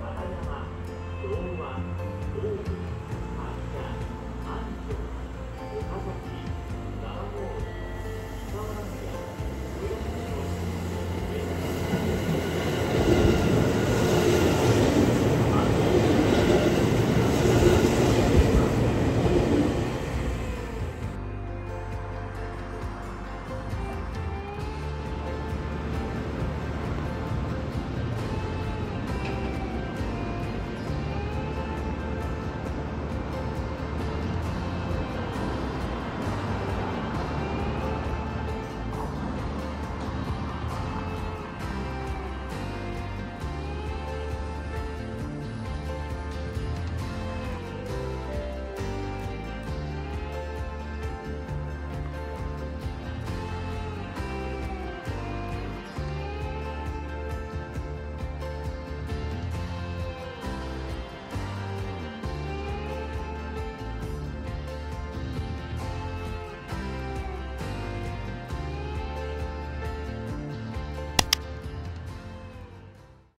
和山、童話、大分、秋田、安城。